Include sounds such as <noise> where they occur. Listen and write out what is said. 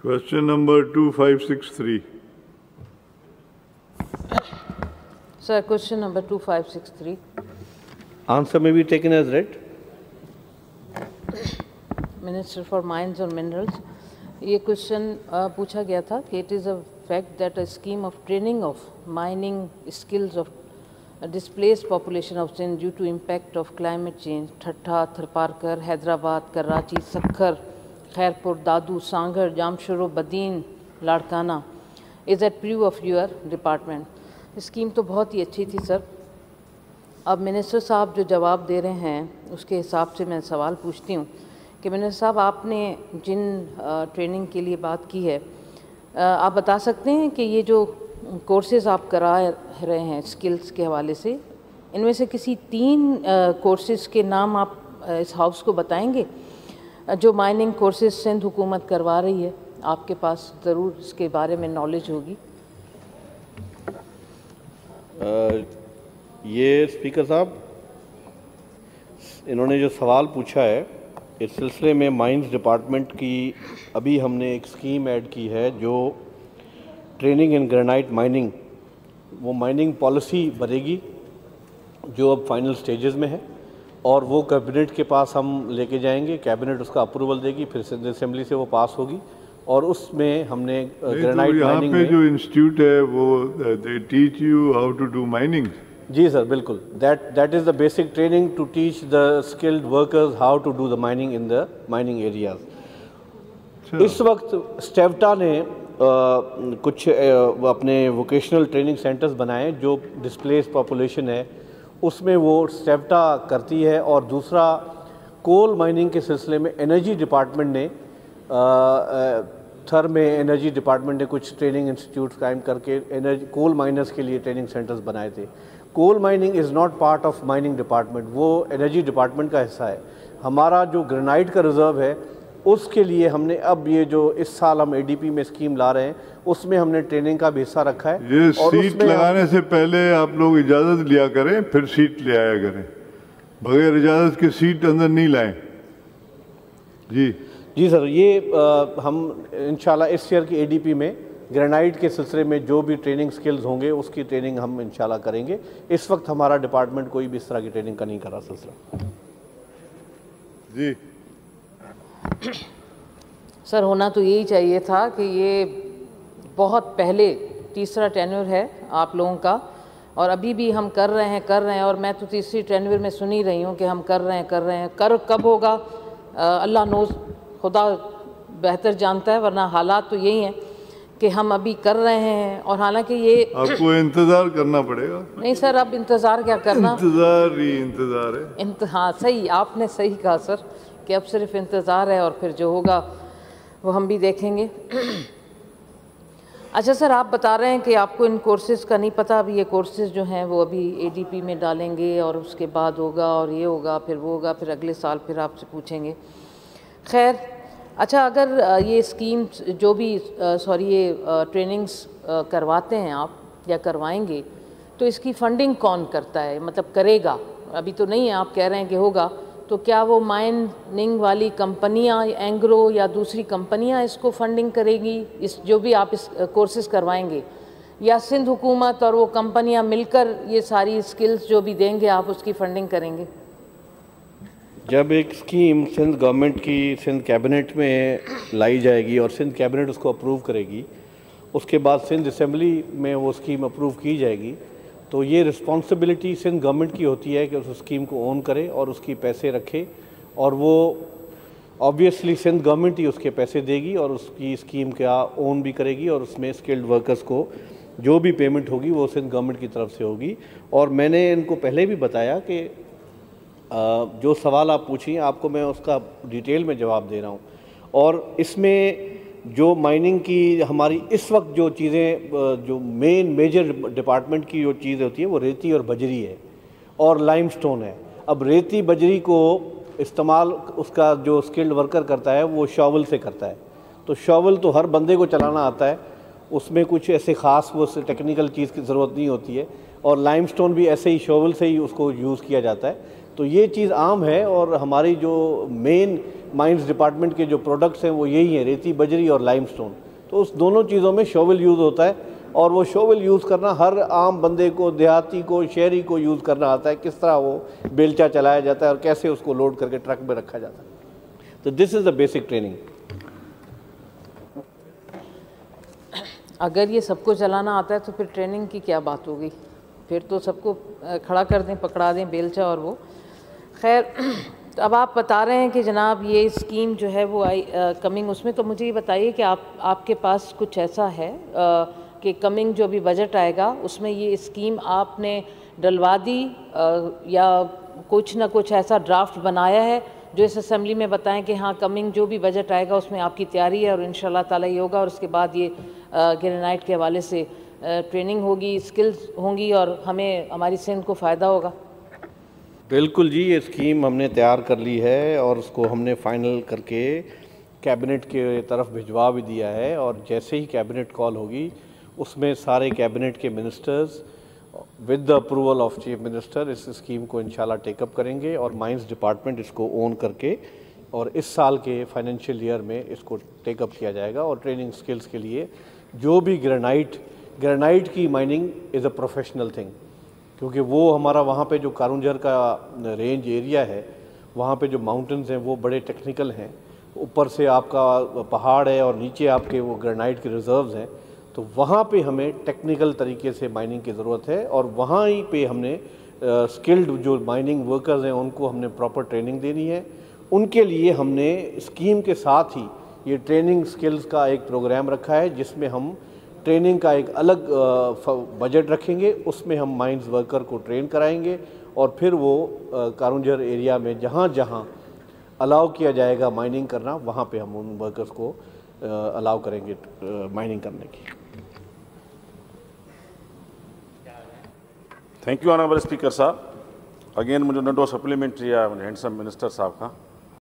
Question number 2563. Sir, question number 2563. Answer may be taken as read. Minister for Mines and Minerals. ये question पूछा गया था कि it is a fact that a scheme of training of mining skills of displaced population of Sindh due to impact of climate change, Thatta, Tharparkar, Hyderabad, Karachi, Sakkar, Khairpur, Dadu, Sangar, Jamshoro, Badin, Ladkana is at preview of your department. Scheme तो बहुत ही अच्छी थी sir अब minister साहब जो जवाब दे रहे हैं उसके हिसाब से मैं सवाल पूछती हूँ कि मिनिस्टर साहब आपने जिन ट्रेनिंग के लिए बात की है आप बता सकते हैं कि ये जो कोर्सेज आप करा रहे हैं स्किल्स के हवाले से इनमें से किसी तीन कोर्सेज के नाम आप इस हाउस को बताएँगे? जो माइनिंग कोर्सेज सिंध हुकूमत करवा रही है, आपके पास ज़रूर इसके बारे में नॉलेज होगी। ये स्पीकर साहब, इन्होंने जो सवाल पूछा है, इस सिलसिले में माइंस डिपार्टमेंट की अभी हमने एक स्कीम ऐड की है जो ट्रेनिंग इन ग्रेनाइट माइनिंग वो माइनिंग पॉलिसी बनेगी, जो अब फाइनल स्टेजेस में है। और वो कैबिनेट के पास हम लेके जाएँगे कैबिनेट उसका अप्रूवल देगी फिर असेंबली से वो पास होगी। और उसमें हमने ग्रेनाइट तो माइनिंग पे जो इंस्टीट्यूट है वो they teach you how to do mining ji sir बिल्कुल। That that is the basic training to teach the skilled workers how to do the mining in the mining areas इस वक्त स्टेवटा ने कुछ अपने वोकेशनल ट्रेनिंग सेंटर्स बनाए जो displace population है उसमें वो स्टेप्टा करती है और दूसरा कोल माइनिंग के सिलसिले में एनर्जी डिपार्टमेंट ने थर में एनर्जी डिपार्टमेंट ने कुछ ट्रेनिंग इंस्टीट्यूट कायम करके एनर्जी, कोल माइनर्स के लिए ट्रेनिंग सेंटर्स बनाए थे। Coal mining is not part of mining department, वो एनर्जी डिपार्टमेंट का हिस्सा है। हमारा जो ग्रेनाइट का रिज़र्व है उसके लिए हमने अब ये जो इस साल हम एडीपी में स्कीम ला रहे हैं उसमें हमने ट्रेनिंग का भी हिस्सा रखा है ये और सीट लगाने से पहले आप लोग इजाज़त लिया करें फिर सीट ले आया करें। बगैर इजाज़त के सीट अंदर नहीं लाएँ। जी। जी सर ये आ, हम इंशाल्लाह इस ईयर की एडीपी में ग्रेनाइट के सिलसिले में जो भी ट्रेनिंग स्किल्स होंगे उसकी ट्रेनिंग हम इंशाल्लाह करेंगे। इस वक्त हमारा डिपार्टमेंट कोई भी इस तरह की ट्रेनिंग का नहीं कर रहा सिलसिला। जी। <coughs> सर होना तो यही चाहिए था कि ये बहुत पहले तीसरा टेन्यूर है आप लोगों का और अभी भी हम कर रहे हैं कर रहे हैं और मैं तो तीसरी टेन्यूर में सुन ही रही हूँ कि हम कर रहे हैं कर रहे हैं। कर कब होगा? अल्लाह नोज़ खुदा बेहतर जानता है वरना हालात तो यही हैं कि हम अभी कर रहे हैं और हालाँकि ये <coughs> आपको इंतज़ार करना पड़ेगा। नहीं सर अब इंतज़ार क्या करना? इंतज़ार ही इंतज़ार है। इंत हाँ सही आपने सही कहा सर। कि अब सिर्फ़ इंतज़ार है और फिर जो होगा, वो हम भी देखेंगे। <clears throat> अच्छा सर, आप बता रहे हैं कि आपको इन कोर्सेज़ का नहीं पता, अभी ये कोर्सेज़ जो हैं, वो अभी एडीपी में डालेंगे और उसके बाद होगा और ये होगा, फिर वो होगा, फिर अगले साल फिर आपसे पूछेंगे। खैर अच्छा अगर ये स्कीम जो भी सॉरी ये ट्रेनिंग्स करवाते हैं आप या करवाएँगे तो इसकी फ़ंडिंग कौन करता है? मतलब करेगा? अभी तो नहीं है, आप कह रहे हैं कि होगा। तो क्या वो माइनिंग वाली कंपनियाँ एंग्रो या दूसरी कंपनियाँ इसको फंडिंग करेगी? इस, जो भी आप इस कोर्सेज करवाएँगे। या सिंध हुकूमत और वो कंपनियाँ मिलकर ये सारी स्किल्स जो भी देंगे, आप उसकी फंडिंग करेंगे? जब एक स्कीम सिंध गवर्नमेंट की, सिंध कैबिनेट में लाई जाएगी और सिंध कैबिनेट उसको अप्रूव करेगी, उसके बाद सिंध असम्बली में वो स्कीम अप्रूव की जाएगी तो ये रिस्पॉन्सिबिलिटी सिंध गवर्नमेंट की होती है कि उस स्कीम को ओन करे और उसकी पैसे रखे और वो ऑब्वियसली सिंध गवर्नमेंट ही उसके पैसे देगी और उसकी स्कीम का ओन भी करेगी और उसमें स्किल्ड वर्कर्स को जो भी पेमेंट होगी वो सिंध गवर्नमेंट की तरफ़ से होगी। और मैंने इनको पहले भी बताया कि जो सवाल आप पूछिए, आपको मैं उसका डिटेल में जवाब दे रहा हूँ। और इसमें जो माइनिंग की हमारी इस वक्त जो चीज़ें जो मेन मेजर डिपार्टमेंट की जो चीज़ होती है, वो रेती और बजरी है और लाइमस्टोन है। अब रेती बजरी को इस्तेमाल उसका जो स्किल्ड वर्कर करता है, वो शॉवल से करता है। तो शॉवल तो हर बंदे को चलाना आता है, उसमें कुछ ऐसे ख़ास वो टेक्निकल चीज़ की ज़रूरत नहीं होती है और लाइमस्टोन भी ऐसे ही शॉवल से ही उसको यूज़ किया जाता है। तो ये चीज़ आम है और हमारी जो मेन माइंस डिपार्टमेंट के जो प्रोडक्ट्स हैं, वो यही हैं, रेती, बजरी और लाइमस्टोन तो उस दोनों चीज़ों में शोवल यूज़ होता है और वो शोवल यूज़ करना हर आम बंदे को, देहाती को, शहरी को यूज़ करना आता है, किस तरह वो बेलचा चलाया जाता है और कैसे उसको लोड करके ट्रक में रखा जाता है। तो this is the basic training अगर ये सबको चलाना आता है तो फिर ट्रेनिंग की क्या बात होगी? फिर तो सबको खड़ा कर दें, पकड़ा दें बेलचा और वो। खैर तो अब आप बता रहे हैं कि जनाब ये स्कीम जो है वो आई कमिंग उसमें तो मुझे ये बताइए कि आप आपके पास कुछ ऐसा है अ, कि कमिंग जो भी बजट आएगा उसमें ये स्कीम आपने डलवा दी अ, या कुछ ना कुछ ऐसा ड्राफ्ट बनाया है जो इस असम्बली में बताएँ कि हाँ कमिंग जो भी बजट आएगा उसमें आपकी तैयारी है और इन ताला ये होगा और उसके बाद ये ग्रेनाइट के हवाले से ट्रेनिंग होगी स्किल्स होंगी और हमें हमारी सिंध को फ़ायदा होगा। बिल्कुल जी, ये स्कीम हमने तैयार कर ली है और उसको हमने फाइनल करके कैबिनेट के तरफ़ भिजवा भी दिया है और जैसे ही कैबिनेट कॉल होगी, उसमें सारे कैबिनेट के ministers with the approval of chief minister इस स्कीम को इंशाल्लाह टेकअप करेंगे और माइंस डिपार्टमेंट इसको ओन करके और इस साल के फाइनेंशियल ईयर में इसको टेकअप किया जाएगा और ट्रेनिंग स्किल्स के लिए जो भी ग्रेनाइट ग्रेनाइट की mining is a professional thing क्योंकि वो हमारा वहाँ पे जो कारुंजर का रेंज एरिया है, वहाँ पे जो माउंटेन्स हैं, वो बड़े टेक्निकल हैं। ऊपर से आपका पहाड़ है और नीचे आपके वो ग्रेनाइट के रिजर्व्स हैं। तो वहाँ पे हमें टेक्निकल तरीके से माइनिंग की ज़रूरत है और वहाँ ही पे हमने स्किल्ड जो माइनिंग वर्कर्स हैं, उनको हमने प्रॉपर ट्रेनिंग देनी है। उनके लिए हमने स्कीम के साथ ही ये ट्रेनिंग स्किल्स का एक प्रोग्राम रखा है, जिसमें हम ट्रेनिंग का एक अलग बजट रखेंगे, उसमें हम माइंस वर्कर को ट्रेन कराएँगे और फिर वो कारुंजर एरिया में जहाँ जहाँ अलाउ किया जाएगा माइनिंग करना, वहाँ पे हम उन वर्कर्स को अलाउ करेंगे माइनिंग करने की। थैंक यू ऑनरेबल स्पीकर साहब। अगेन मुझे नोट सप्लीमेंट्री हैंडसम मिनिस्टर साहब का